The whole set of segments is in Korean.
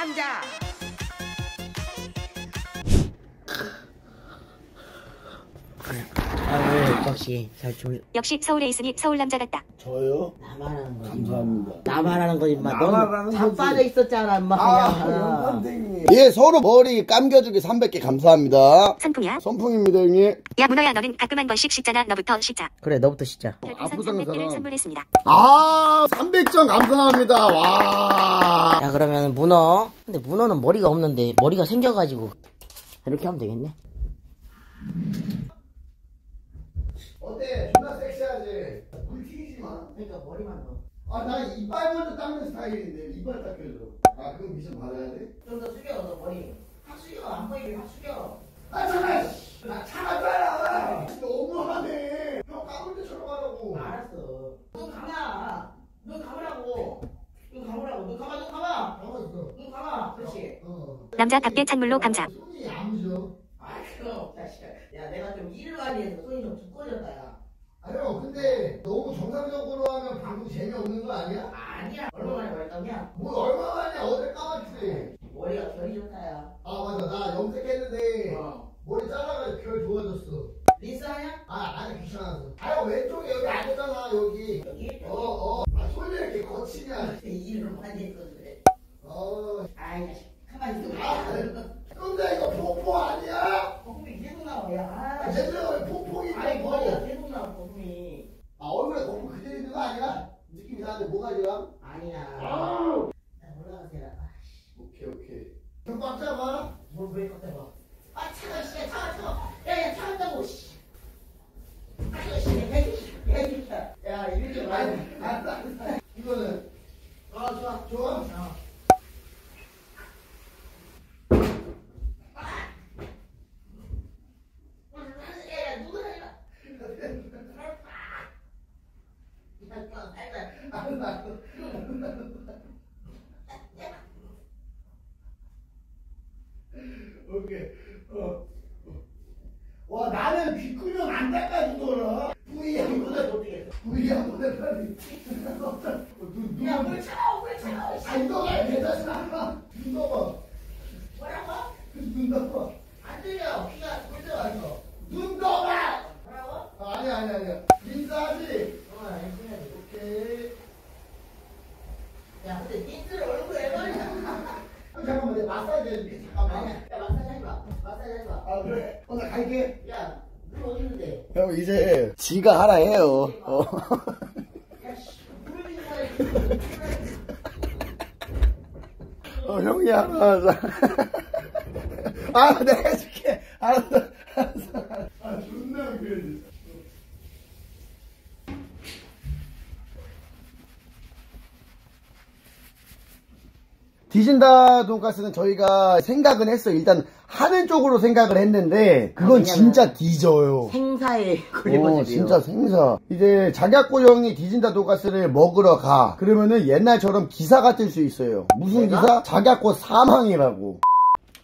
삼자. 아유, 역시 잘 좀. 역시 서울에 있으니 서울 남자 같다. 저요? 나만 하는 거지. 감사합니다. 나만 하는 거지, 인마. 나만 하는 너는 다 거지. 빠져 있었잖아, 인마. 아. 예, 서로 머리 감겨주기 300개 감사합니다. 선풍이야. 선풍입니다, 형님. 야 문어야 너는 가끔 한 번씩 씻잖아. 너부터 씻자. 그래, 너부터 씻자. 아프다는 300개를 사람. 선물했습니다. 아, 300점 감사합니다. 와. 자, 그러면 문어. 근데 문어는 머리가 없는데, 머리가 생겨가지고. 이렇게 하면 되겠네. 어때? 존나 섹시하지? 물 튀기지 마. 그러니까 머리만 넣어. 아, 나 이빨 먼저 닦는 스타일인데, 이빨 닦여줘. 아, 그럼 미션 받아야 돼? 좀 더 숙여, 너 머리. 확 숙여, 안 보이게 확 숙여. 아, 잠깐! 씨. 나 차가잖아! 너무하네. 형 까불 때처럼 하라고. 알았어. 눈 감아. 눈 감으라고. 눈 감으라고. 눈 감아, 눈 감아. 눈 감아. 그렇지. 어. 남자답게 찬물로 감자. 손이 야무져. 아, 그럼. 자식아. 야, 내가 좀 일을 많이 해서 손이 좀 두꺼워졌다, 야. 아, 형, 근데 너무 정상적으로 하면 방송 재미없는 거 아니야? 아니야. 얼마 만에 말했다냐? 뭐 얼마 만에 어제 까맣지? 머리가 결이 좋다, 야. 아, 맞아. 나 염색했는데 어. 머리 잘라가지고 결 좋아졌어. 린스 하냐? 아, 나는 귀찮아서. 아, 형, 왼쪽에 여기 안 했잖아, 여기. 여기? 어, 어. 아, 손이 왜 이렇게 거치냐. 일을 많이 했어, 그래. 어. 아이, 자식. 가만히 있어. 아, 근데 이거 폭포 아니야? 거품이 계속 나와, 야. 아, 아, 쟤들아 왜 폭포인데? 아이, 머리가 계속 나와, 거품이. 아, 얼굴에 거품 그대로 있는 거 아니야? 느낌 이상한데 뭐가 지금? 아니야. 아. 야, 올라가세요. 오케이, 오케이. 형 꽉 잡아. 뭘왜 껐다봐. 아, 차가, 씨, 차가, 차가. 야, 야, 차갑다고, 씨. 아, 이거, 씨, 야, 이거, 야, 이거. 야, 이렇게 아니, 많이. 알았어, 알았어. 이거는. 아, 좋아. 좋아? 어. 야, 야, 누구 하냐? 알았어, 알았어. 오케이. 어. 와, 나는 귓구녕 안 닦아도 돌아. 부위 한 번에 어떻게 했어? 부위 한 번에 빨리. 눈, 눈. 야, 물 차가워, 물 차가워. 아, 이거 봐, 괜찮아. 눈 떠봐. 뭐라고? 눈 떠봐. 안 들려. 귀가 물 들어가서. 눈 떠봐! 뭐라고? 아, 아니야, 아니야, 아니야. 인사하지? 어, 해야지. 오케이. 야, 근데 닌트를 얼굴에 해버리냐? 형, 잠깐만, 내 마사지 해줄게. 잠깐만. 아니야. 야, 마사지 하지 마. 마사지 하지 마. 아, 그래? 어, 나 갈게. 야, 물 어디 있는데? 형, 이제 지가 하라 해요. 어. 어, 형이 하나 하자. 아, 내가 해줄게. 알았어, 알았어. 아, 존나 웃겨. 디진다 돈가스는 저희가 생각은 했어요. 일단 하는 쪽으로 생각을 했는데 그건 진짜 뒤져요. 생사에 어, 걸리거든요. 진짜 생사. 이제 자격고 형이 디진다 돈가스를 먹으러 가. 그러면은 옛날처럼 기사가 뜰 수 있어요. 무슨 내가? 기사? 자격고 사망이라고.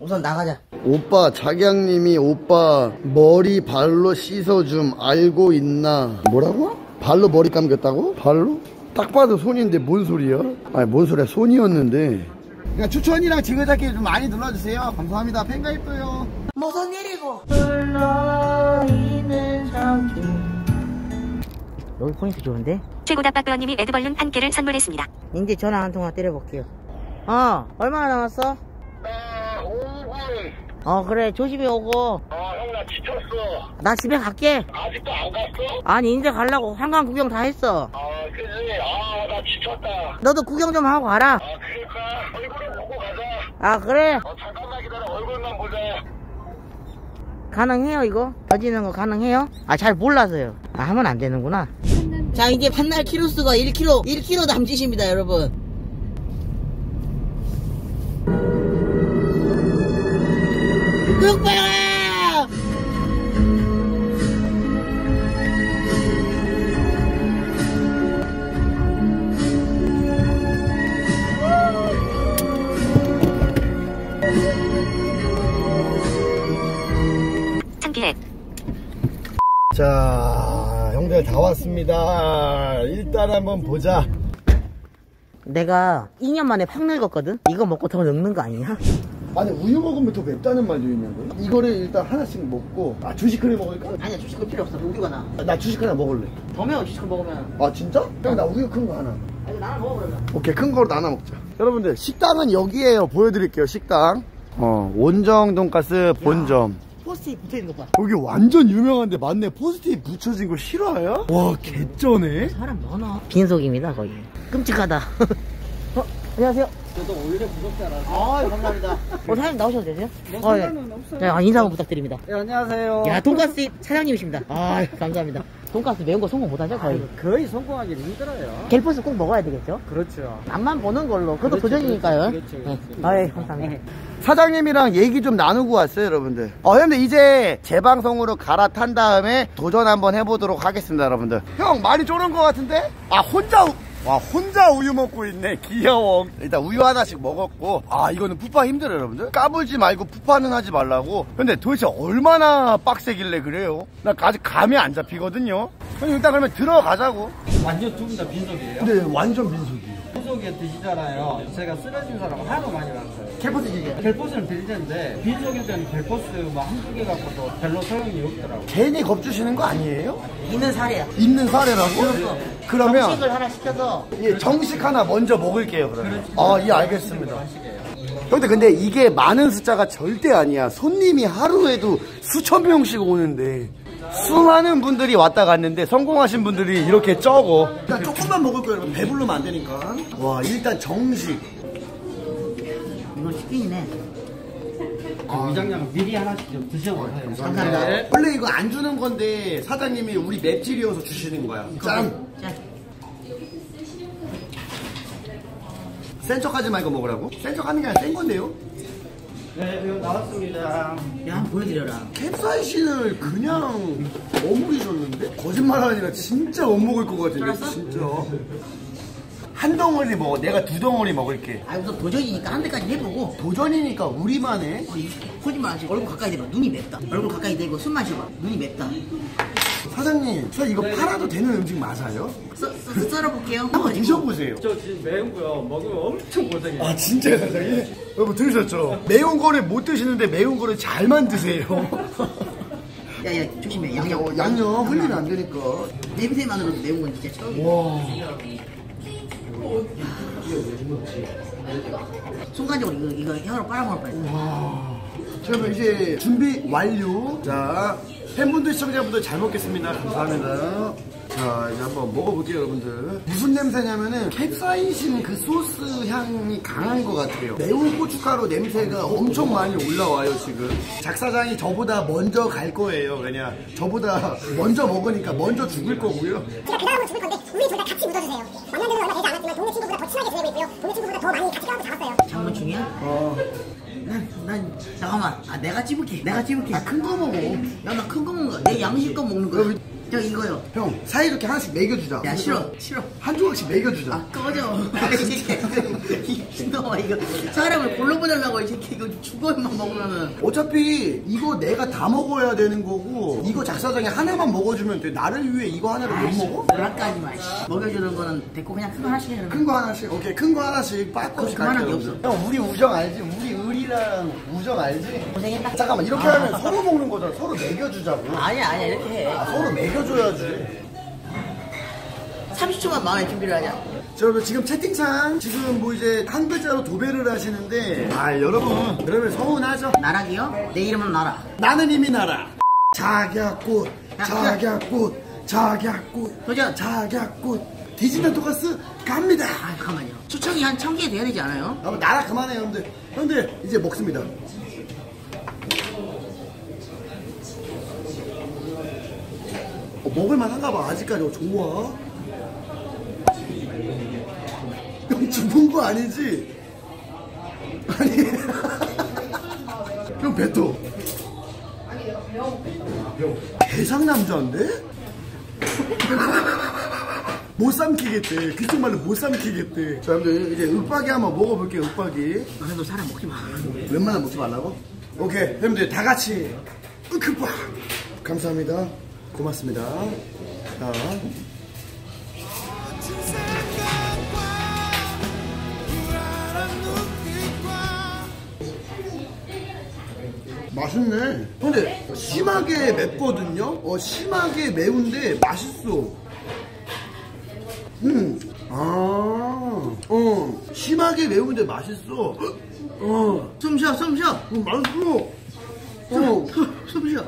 우선 나가자. 오빠 자기양님이 오빠 머리 발로 씻어줌 알고 있나 뭐라고? 발로 머리 감겼다고? 발로? 딱 봐도 손인데 뭔 소리야? 아니 뭔 소리야 손이었는데 그러니까 추천이랑 지그잡기 좀 많이 눌러주세요 감사합니다 팬가입도요 무슨 일이고? 여기 포인트 좋은데? 최고다 빠꾸어님이 레드벌룬 한 개를 선물했습니다. 이제 전화 한 통화 때려볼게요. 어, 얼마나 남았어? 나 5분. 어, 그래. 조심히 오고. 어, 형, 나 지쳤어. 나 집에 갈게. 아직도 안 갔어? 아니, 이제 가려고. 한강 구경 다 했어. 아, 그지? 아, 나 지쳤다. 너도 구경 좀 하고 가라. 아, 그러니까. 얼굴을 보고 가자. 아, 그래. 어, 잠깐만 기다려. 얼굴만 보자. 가능해요, 이거? 터지는 거 가능해요? 아, 잘 몰라서요. 아, 하면 안 되는구나. 자, 이제 판날 키로수가 1kg, 1kg 남짓입니다, 여러분. 참기획. 자 형들 다 왔습니다 일단 한번 보자 내가 2년 만에 팍 늙었거든? 이거 먹고 더 늙는 거 아니냐? 아니 우유 먹으면 더 맵다는 말도 있냐고 이거를 일단 하나씩 먹고 아 주식 하나 먹을까? 아니야 주식은 필요 없어 우유가 나. 나 주식 하나 먹을래 더 매운 주식을 먹으면 아 진짜? 형나 우유 큰 거 하나 아니 나는 먹어 그러면. 오케이 큰 거로 나눠 먹자 여러분들 식당은 여기에요 보여드릴게요 식당 어 온정 돈가스 본점 포스트잇 붙어있는 거 봐. 여기 완전 유명한데 맞네 포스트잇 붙여진 거 실화야? 와 개쩌네 사람 많아. 빈속입니다 거기. 끔찍하다. 어 안녕하세요. 저도 오히려 구독자라서. 아 감사합니다. 어 사장님 나오셔도 되세요? 어, 예. 없어요. 네, 아, 인사 한번 부탁드립니다. 예, 안녕하세요. 야 돈가스 사장님이십니다. 아 감사합니다. 돈가스 매운 거 성공 못하죠 거의. 거의 성공하기는 힘들어요. 겔포스 꼭 먹어야 되겠죠? 그렇죠. 앞만 보는 걸로. 그것도 그렇죠, 도전이니까요. 그렇죠, 그렇죠, 네. 그렇죠. 아이 감사합니다. 사장님이랑 얘기 좀 나누고 왔어요 여러분들. 어 근데 이제 재방송으로 갈아탄 다음에 도전 한번 해보도록 하겠습니다 여러분들. 형 많이 쪼는 것 같은데? 아 혼자 우... 와 혼자 우유 먹고 있네. 귀여워. 일단 우유 하나씩 먹었고 아 이거는 푸파 힘들어요 여러분들? 까불지 말고 푸파는 하지 말라고. 근데 도대체 얼마나 빡세길래 그래요? 나 아직 감이 안 잡히거든요. 형 일단 그러면 들어가자고. 완전 두 분 다 빈속이에요. 근데 완전 빈속이에요. 빈속에 드시잖아요. 제가 쓰러진 사람 하도 많이 봤어요. 갤포스 주세요. 갤포스는 드리는데 빈속일 때는 갤포스 뭐 한두 개 갖고도 별로 소용이 없더라고요. 괜히 겁주시는 거 아니에요? 있는 살이야. 있는 사례라고? 그러면 정식을 하나 시켜서 예, 정식 하나 먼저 먹을게요, 그러면. 아, 예, 알겠습니다. 형들, 근데 이게 많은 숫자가 절대 아니야. 손님이 하루에도 수천 명씩 오는데. 수많은 분들이 왔다 갔는데 성공하신 분들이 이렇게 적어. 일단 조금만 먹을 거예요, 여러분. 배부르면 안 되니까. 와, 일단 정식. 이거 치킨이네. 그 위장량 미리 하나씩 좀 드셔보세요. 감사합니다. 네. 원래 이거 안 주는 건데 사장님이 우리 맵찔이어서 주시는 거야. 짠! 자, 센 척하지 말고 먹으라고? 센 척하는 게 아니라 센 건데요? 네, 이거 나왔습니다. 야 한번 보여드려라. 캡사이신을 그냥 어묵이셨는데? 거짓말 아니라 진짜 어묵을 것 같은데? 진짜 한 덩어리 먹어 내가 두 덩어리 먹을게 아 우선 도전이니까 한 대까지 해보고. 도전이니까 우리만 해 어, 이 거짓말 하지. 얼굴 가까이 대봐. 눈이 맵다. 얼굴 가까이 대고 숨 마셔봐. 눈이 맵다. 사장님 저 이거 팔아도 되는 음식 맞아요? 써, 써, 썰어볼게요. 한번 드셔보세요 저 지금 매운 거요. 먹으면 엄청 고생해요. 아 진짜요 사장님? 여러분 들으셨죠? 매운 거를 못 드시는데 매운 거를 잘만 드세요 야야 조심해. 양념. 어, 양념 흘리면 안 되니까 냄새만으로도 매운 건 진짜 처음이야. 와 순간적으로 이거 이거 혀로 빨아먹을 뻔했어. 자, 그럼 이제 준비 완료. 자, 팬분들, 시청자분들 잘 먹겠습니다. 감사합니다. 자, 이제 한번 먹어볼게요, 여러분들. 무슨 냄새냐면은 캡사이신 그 소스 향이 강한 것 같아요. 매운 고춧가루 냄새가 엄청 많이 올라와요, 지금. 작사장이 저보다 먼저 갈 거예요. 왜냐, 저보다 먼저 먹으니까 먼저 죽을 거고요. 제가 그 다음으로 죽을 건데 우리 둘 다 같이 묻어주세요. 만난 지는 얼마 되지 않았지만 동네 친구보다 더 친하게 지내고 있고요. 동네 친구보다 더 많이 같이 싸워서 잡았어요. 장문 중이야? 어, 난, 난, 잠깐만. 아, 내가 찝을게. 내가 찝을게. 아, 큰거 먹어. 야, 나 큰 거 먹는 거야. 내 양식껏 먹는 거야. 저 이거요. 형, 사이좋게 하나씩 먹여주자. 야, 싫어. 싫어. 한 조각씩 먹여주자. 아, 꺼져. 이 새끼. 이 미친놈아, 이거. 사람을 골로 보내려고, 이 새끼. 이거 죽어만 먹으면은. 어차피 이거 내가 다 먹어야 되는 거고 이거 작사장이 하나만 먹어주면 돼 나를 위해 이거 하나를 못 먹어? 뭐라까지 마, 씨. 먹여주는 거는 됐고, 그냥 큰 거 하나씩 해. 큰거 하나씩 오케이 큰 거 하나씩 빠꾸씩 그만한 게 없어. 형 우리 우정 알지? 우리 의리랑 우정 알지? 고생했다. 잠깐만 이렇게 하면 서로 먹는 거잖아 서로 먹여주자고 아니야, 아니야. 이렇게 해. 아, 서로 먹여줘야지 30초만 마음의 준비를 하자. 자, 여러분 지금 채팅창 지금 뭐 이제 한 글자로 도배를 하시는데 아 여러분 그러면 서운하죠? 나락이요? 내 이름은 나락. 나는 이미 나라 작약꽃 작약꽃 작약꽃 도전. 작약꽃 디지털 돈가스 갑니다 아, 잠깐만요. 추천이 한천개 돼야 되지 않아요? 여러분 나라 그만해요 형들 형들 이제 먹습니다. 어, 먹을만 한가 봐. 아직까지. 어, 좋아. 형 죽은 거 아니지? 아니. 형 뱉어 대상 남자인데? 못 삼키겠대. 그쪽 말로 못 삼키겠대. 자 여러분들 이제 윽박이 한번 먹어볼게요 윽박이. 너네도 사람 먹지 마. 웬만하면 먹지 말라고? 오케이 여러분들 다 같이 윽박. 감사합니다. 고맙습니다. 자. 맛있네. 근데 심하게 맵거든요? 어 심하게 매운데 맛있어. 음. 아. 어. 심하게 매운데 맛있어. 어. 숨 쉬어 숨 쉬어 어, 맛있어. 어. 숨 쉬어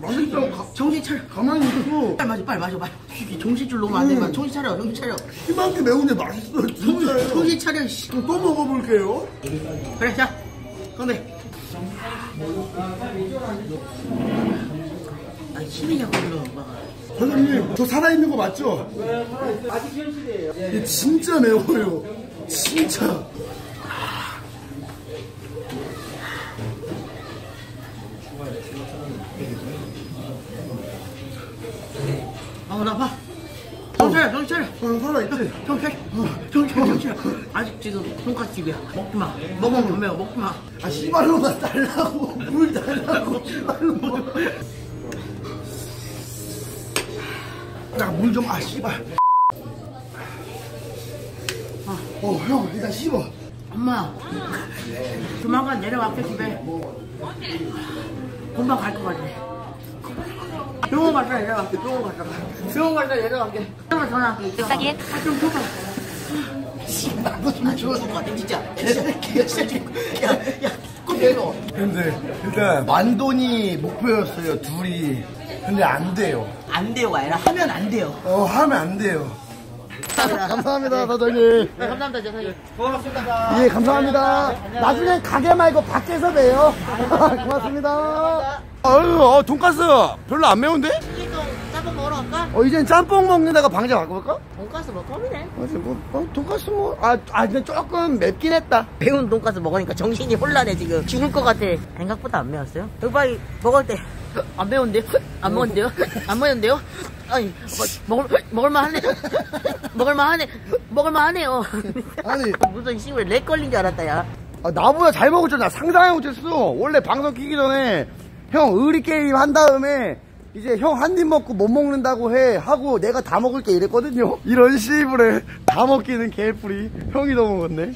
맛있어. 가, 정신 차려 가만히 있어. 빨리 마셔 빨리 마셔 이게 정신줄 놓으면 안 돼. 음. 정신 차려 정신 차려 심하게 매운데 맛있어. 진짜요. 정신 차려 씨. 또 먹어볼게요. 그래 자 건배 아 힘이냐고 그러 사장님, 저 살아있는 거 맞죠? 아직 현실이에요. 이게 진짜 매워요. 진짜. 아나 봐. 정신 차려 어, 살아있지? 정신 차려 정신 차려 아직 지금 돈까스집이야 먹지 마 먹으면 안 매워 먹지 마 아, 씨발로만 달라고. 물 달라고, 씨발로. 야, 물 좀, 아, 씨발. 어, 형, 일단 씹어. 엄마 조만간 내려갈게 집에. 금방 갈 것 같아. 병원 갔다 내려갈게 병원 갔다 병원 갔다 내려갈게. 전화 전화 뚝딱이의 좀 줘봐 나도 좀 줘. 죽을 것 같아 진짜. 개새끼야 진짜 야 야 꼽혀줘 근데, 일단, 만돈이 목표였어요, 둘이. 근데 안 돼요. 안 돼요가 아니라 하면 안 돼요 어, 하면 안 돼요. 감사합니다, 사장님. 네, 감사합니다 저사님 고맙습니다. 예, 감사합니다. 나중에 가게 말고 밖에서 봬요. 고맙습니다. 아유, 어, 돈가스 별로 안 매운데? 짬뽕 먹으러 갈까? 어, 이젠 짬뽕 먹는다가 방제 바꿔볼까? 돈가스 뭐 껌이네 어, 뭐, 어, 돈가스 뭐, 아, 아, 근데 조금 맵긴 했다. 매운 돈가스 먹으니까 정신이 혼란해 지금 죽을 것 같아 생각보다 안 매웠어요? 오빠이 먹을 때 안 매운데요? 안 매운데요? 안 매운데요? 아니 뭐, 먹을 먹을만 하네 먹을만 하네 먹을만 하네요 아니, 무슨 씨발 lag 걸린 줄 알았다 야 아, 나보다 잘나 상상해 못했어. 원래 방송 키기 전에 형 의리 게임 한 다음에 이제 형 한 입 먹고 못 먹는다고 해 하고 내가 다 먹을게 이랬거든요. 이런 씨부레 다 먹기는 개뿔이 형이 더 먹었네.